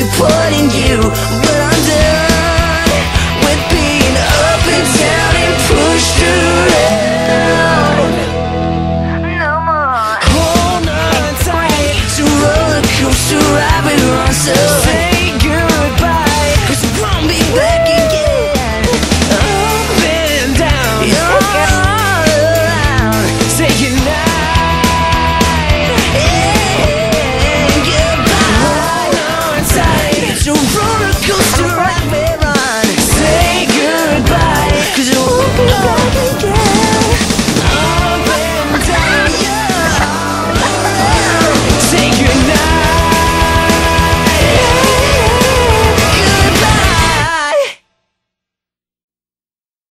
supporting you. to write me